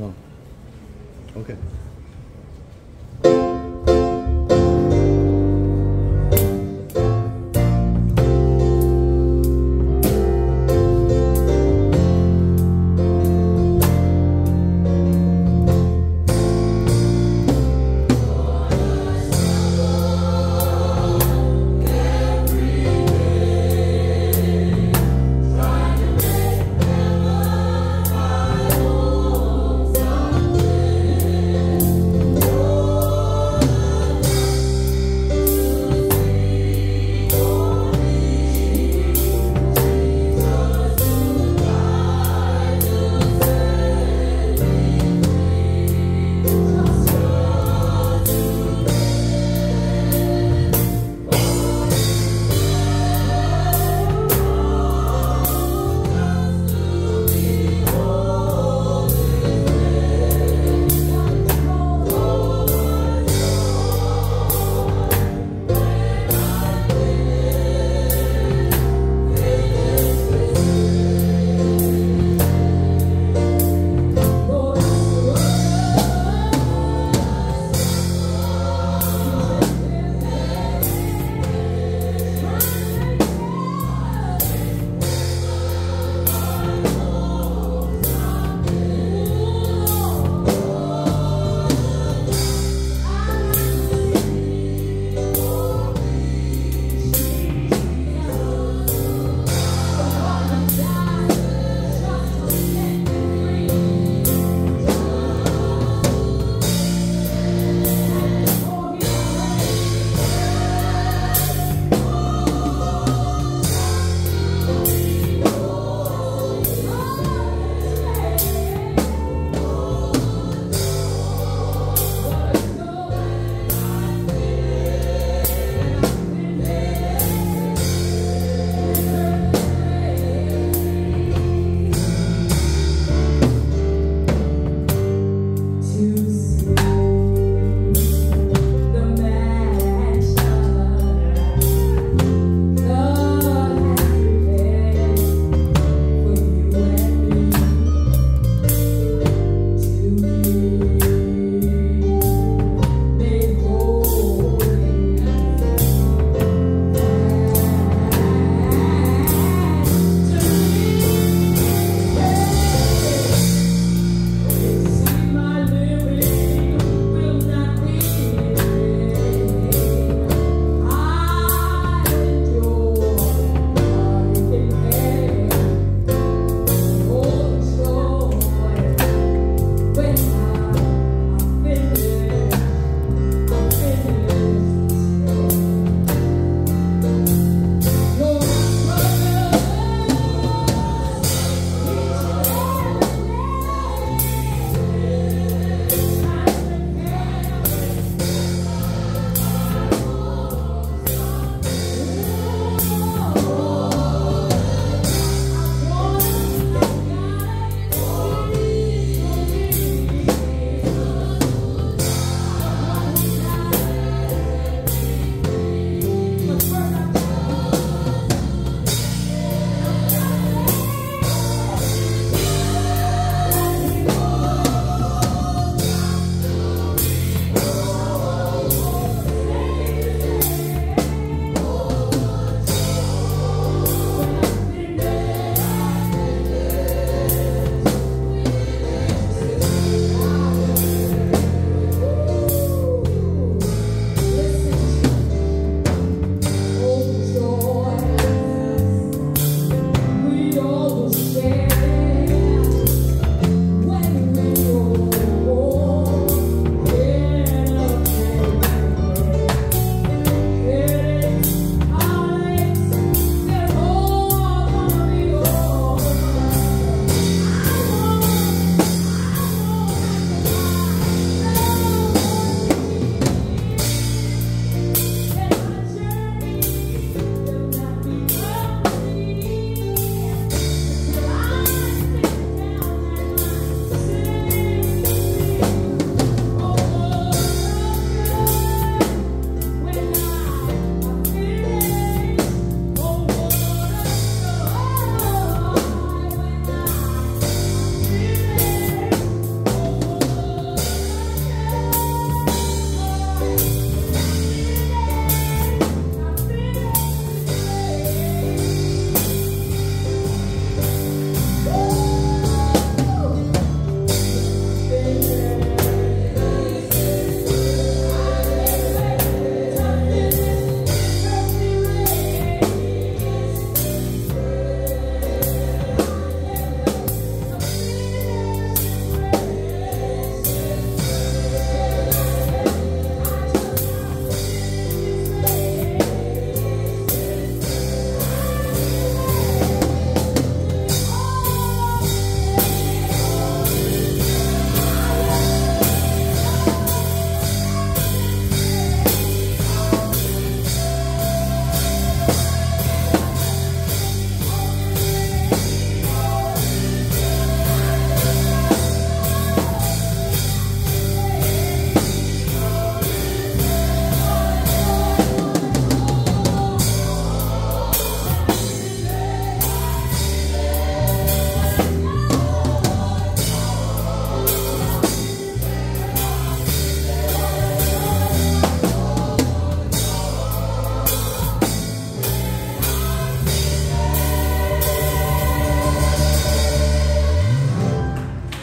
Oh, okay.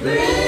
Breathe.